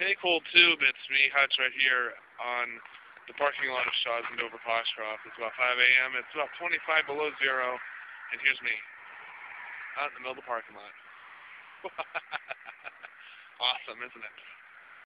Hey, Cold Tube, it's me, Hutch, right here on the parking lot of Shaw's in Dover Foxcroft. It's about 5 a.m. It's about 25 below zero, and here's me out in the middle of the parking lot. awesome, isn't it?